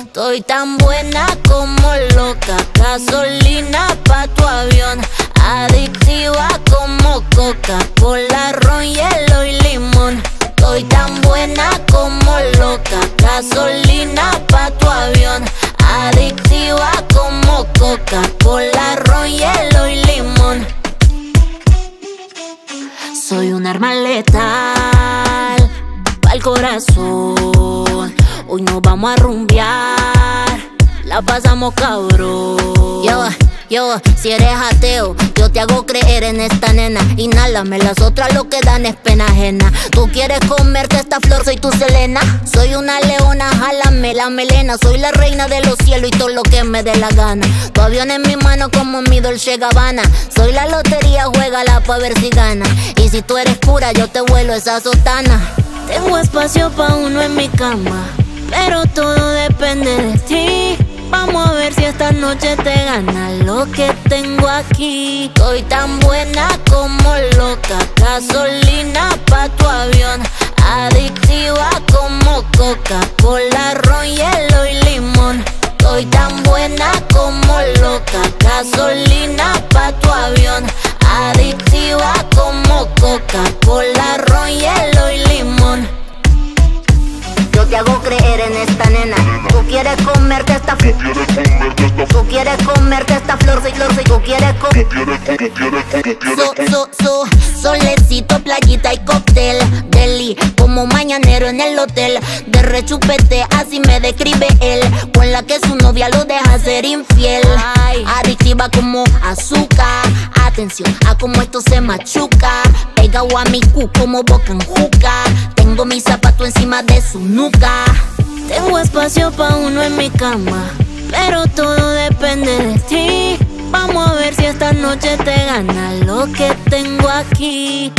Estoy tan buena como loca, gasolina pa' tu avión, adictiva como coca, cola, ron, hielo y limón. Estoy tan buena como loca, gasolina pa' tu avión, adictiva como coca, cola, ron, hielo y limón. Soy un arma letal pa'l corazón. Hoy nos vamos a rumbear, la pasamos cabrón. Yo, yo, si eres ateo, yo te hago creer en esta nena. Inhálame, las otras lo que dan es pena ajena. Tú quieres comerte esta flor, soy tu Selena. Soy una leona, jálame la melena. Soy la reina de los cielos y todo lo que me dé la gana. Tu avión en mi mano como mi Dolce Gabbana. Soy la lotería, juégala pa' ver si gana. Y si tú eres pura, yo te vuelo esa sotana. Tengo espacio pa' uno en mi cama. Pero todo depende de ti. Vamos a ver si esta noche te gana lo que tengo aquí. Estoy tan buena como loca, gasolina pa' tu avión. Adictiva como coca, cola, ron, hielo y limón. Estoy tan buena como loca, gasolina pa' tu avión. Creer en esta nena. Tú quieres comerte esta flor. Tú quieres comerte esta flor, flor, tú quieres comer. So, so, so, solecito, playita y cóctel. Deli, como mañanero en el hotel. De rechupete, así me describe él. Con la que su novia lo deja ser infiel. Adictiva como azúcar. Atención a como esto se machuca. Pegado a mi cu como boca en juca. Tengo mi zapato encima de su nuca. Tengo espacio pa' uno en mi cama. Pero todo depende de ti. Vamos a ver si esta noche te gana lo que tengo aquí.